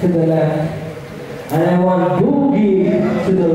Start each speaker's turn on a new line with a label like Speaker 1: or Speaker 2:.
Speaker 1: to the left. And I want boogie to the right.